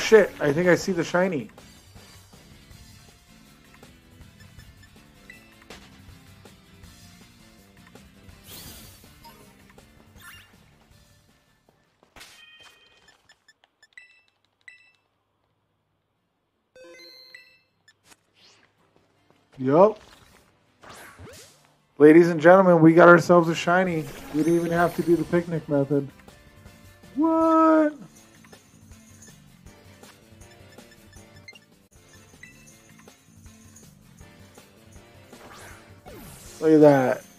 shit, I think I see the shiny. Yup. Ladies and gentlemen, we got ourselves a shiny. We didn't even have to do the picnic method. What? Look at that.